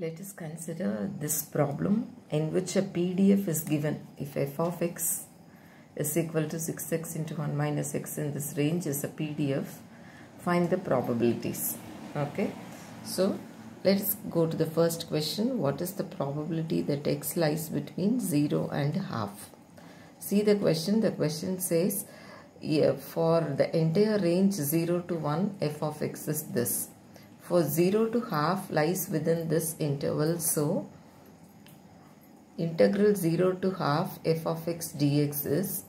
Let us consider this problem in which a PDF is given if f of x is equal to 6x into 1 minus x in this range is a PDF. Find the probabilities. Okay. So let us go to the first question. What is the probability that x lies between 0 and half? See the question. The question says yeah, for the entire range 0 to 1 f of x is this for 0 to half lies within this interval. So integral 0 to half f of x dx is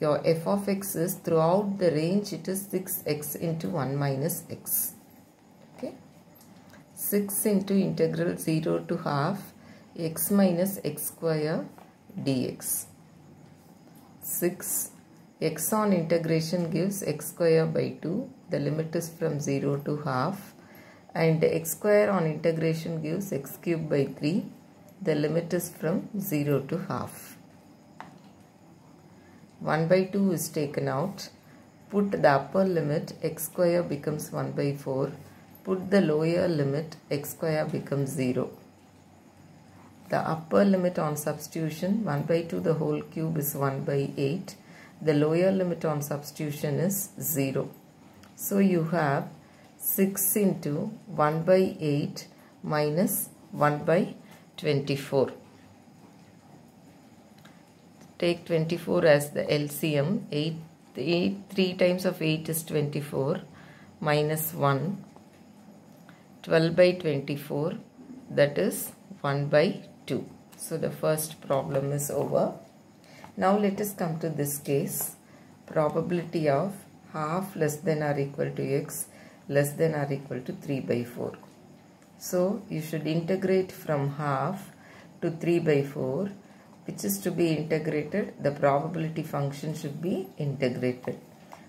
your f of x is throughout the range it is 6x into 1 minus x. Okay? 6 into integral 0 to half x minus x square dx. 6 x on integration gives x square by 2 the limit is from 0 to half. And x square on integration gives x cube by 3 the limit is from 0 to half. 1 by 2 is taken out. Put the upper limit x square becomes 1 by 4 put the lower limit x square becomes 0 the upper limit on substitution 1 by 2 the whole cube is 1 by 8 the lower limit on substitution is 0. So you have 6 into 1 by 8 minus 1 by 24. Take 24 as the LCM. 8, 8 3 times of 8 is 24 minus 1. 12 by 24 that is 1 by 2. So the first problem is over. Now let us come to this case. Probability of half less than or equal to x less than or equal to 3 by 4. So you should integrate from half to 3 by 4 which is to be integrated. The probability function should be integrated.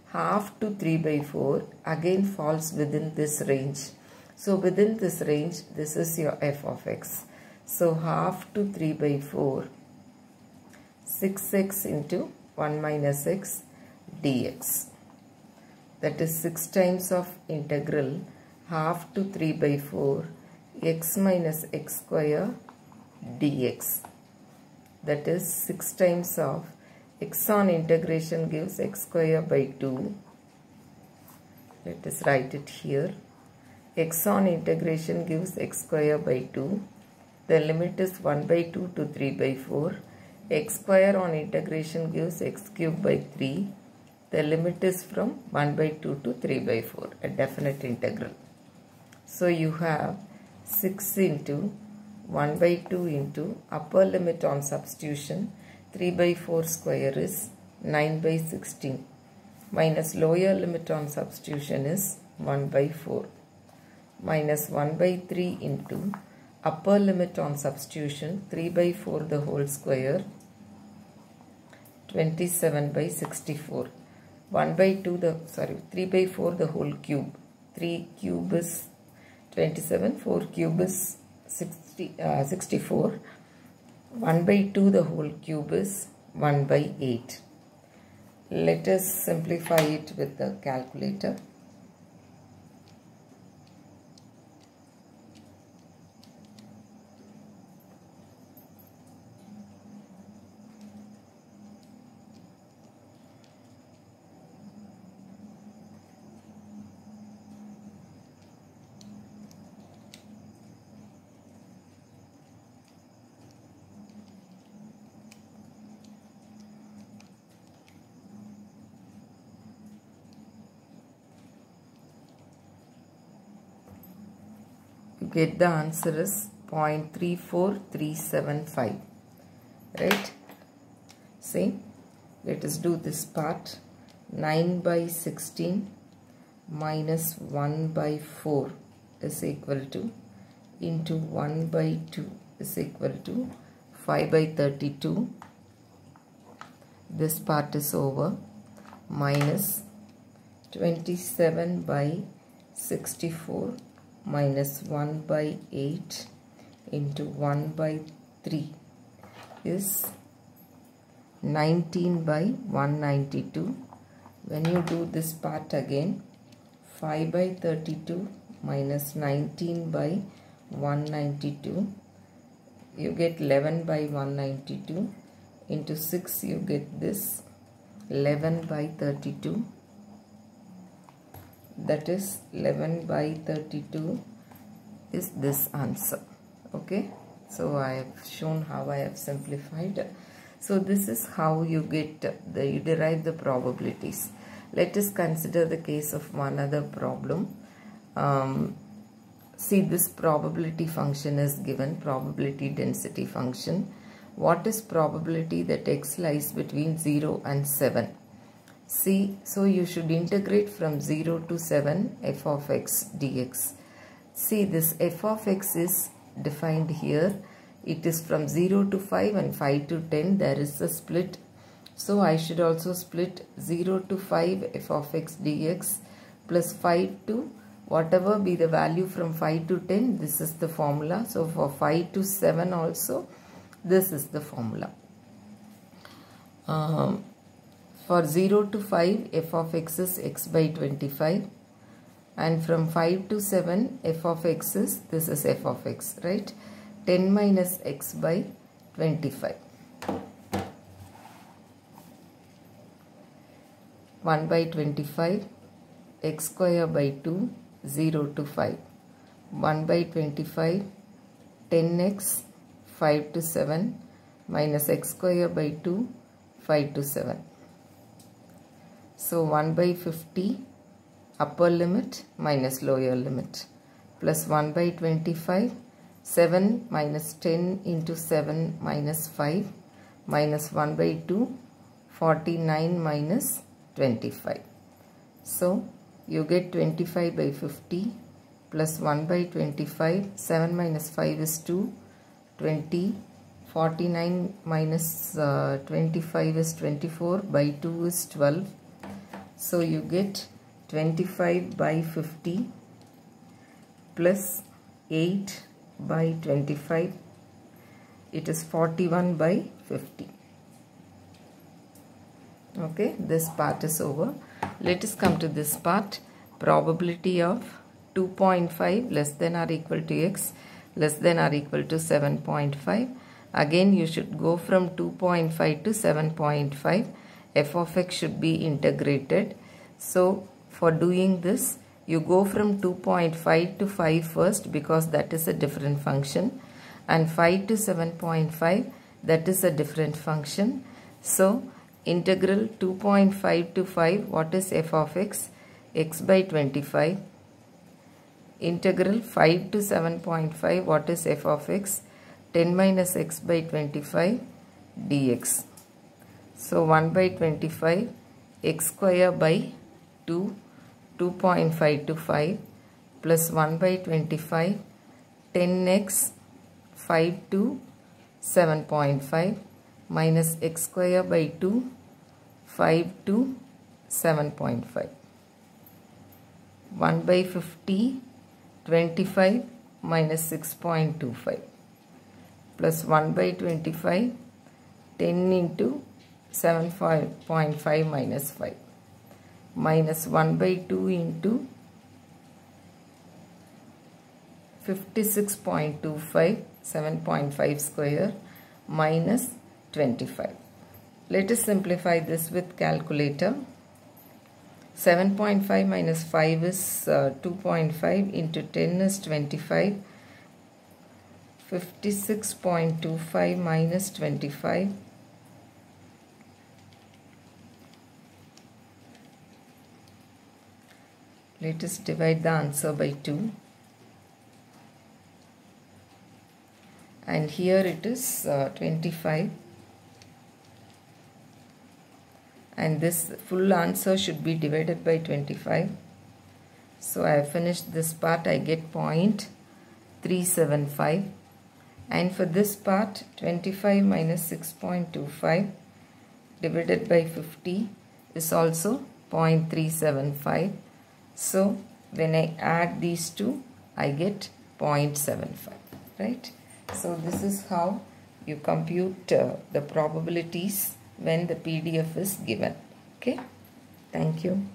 Half to 3 by 4 again falls within this range. So within this range this is your f of x. So half to 3 by 4 6x into 1 minus x dx. That is 6 times of integral half to 3 by 4 x minus x square dx. That is 6 times of x on integration gives x square by 2. Let us write it here. x on integration gives x square by 2. The limit is 1 by 2 to 3 by 4 x square on integration gives x cube by 3. The limit is from 1 by 2 to 3 by 4, a definite integral. So you have 6 into 1 by 2 into upper limit on substitution 3 by 4 square is 9 by 16 minus lower limit on substitution is 1 by 4 minus 1 by 3 into upper limit on substitution 3 by 4 the whole square 27 by 64 1 by 2 the sorry 3 by 4 the whole cube. 3 cube is 27 4 cube is 60 uh, 64 1 by 2 the whole cube is 1 by 8 let us simplify it with the calculator get the answer is 0.34375 right? See? Let us do this part. 9 by 16 minus 1 by 4 is equal to into 1 by 2 is equal to 5 by 32 this part is over. Minus 27 by 64 minus 1 by 8 into 1 by 3 is 19 by 192 when you do this part again 5 by 32 minus 19 by 192 you get 11 by 192 into 6 you get this 11 by 32 that is 11 by 32 is this answer. Okay? So I have shown how I have simplified. So this is how you get the you derive the probabilities. Let us consider the case of one other problem. Um, see this probability function is given probability density function. What is probability that x lies between 0 and 7 see so you should integrate from 0 to 7 f of x dx. See this f of x is defined here. It is from 0 to 5 and 5 to 10 there is a split. So I should also split 0 to 5 f of x dx plus 5 to whatever be the value from 5 to 10 this is the formula. So for 5 to 7 also this is the formula. Um, for 0 to 5 f of x is x by 25 and from 5 to 7 f of x is this is f of x right? 10 minus x by 25 1 by 25 x square by 2 0 to 5 1 by 25 10x 5 to 7 minus x square by 2 5 to 7 so 1 by 50 upper limit minus lower limit. Plus 1 by 25 7 minus 10 into 7 minus 5 minus 1 by 2 49 minus 25 so you get 25 by 50 plus 1 by 25 7 minus 5 is 2 20 49 minus, uh, 25 is 24 by 2 is 12 so you get 25 by 50 plus 8 by 25 it is 41 by 50 okay this part is over let us come to this part. Probability of 2.5 less than or equal to x less than or equal to 7.5. Again you should go from 2.5 to 7.5. f of x should be integrated. So for doing this you go from 2.5 to 5 first because that is a different function. And 5 to 7.5 that is a different function. So integral 2.5 to 5 what is f of x? x by 25 integral 5 to 7.5 what is f of x? 10 minus x by 25 dx so 1 by 25 x square by 2 2.5 to 5 plus 1 by 25 10x 5 to 7.5 minus x square by 2 5 to 7.5 1 by 50 25 minus 6.25 plus 1 by 25 10 into 7.5 minus 5 minus 1 by 2 into 56.25 7.5 square minus 25. Let us simplify this with calculator. 7.5 minus 5 is uh, 2.5 into 10 is 25. 56.25 minus 25 let us divide the answer by 2 and here it is uh, 25 and this full answer should be divided by 25 so I have finished this part I get 0.375 and for this part 25 minus 6.25 divided by 50 is also 0.375 so when I add these two I get 0.75 right so this is how you compute uh, the probabilities when the PDF is given. Okay. Thank you.